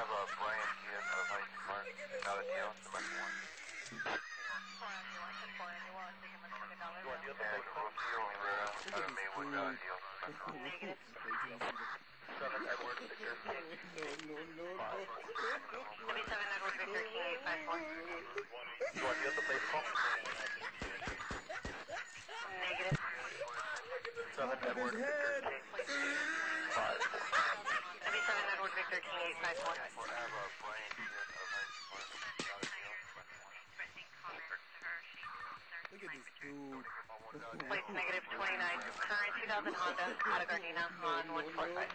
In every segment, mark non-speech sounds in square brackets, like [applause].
have a Brian Diaz of Park, out of jail, somebody one. And Rocio Rivera, out of Maywood, somebody one. Negative. Seven Edward Victor. No, no, no, no. 77 Edward Victor Look at this dude. Place negative 29. Current 2000 Honda, out of Gardena, on 145.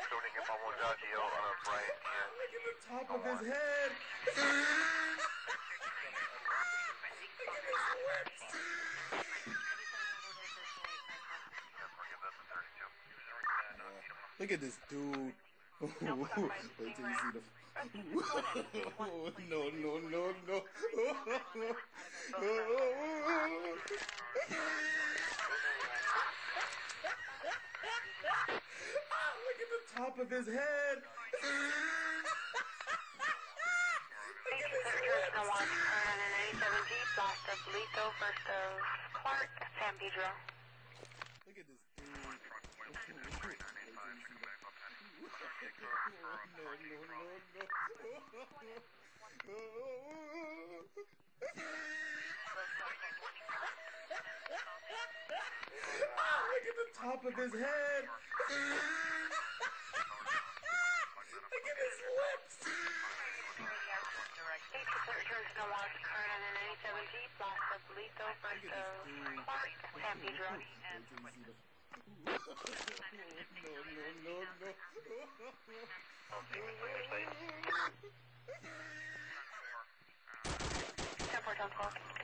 Shooting up on one on a bright Look at the top of his head. Look at this dude. [laughs] Wait till you see the. [laughs] no, no, no, no. [laughs] Ah, Look at the top of his head. Current on 87 Jeep, last of Lito, of Clark, San Pedro. Look at this dude. You no, no, no, no. Ah, look at the top of his head. look at his lips. Current on 87 Jeep, no, no, no, no. Ten four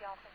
Delta.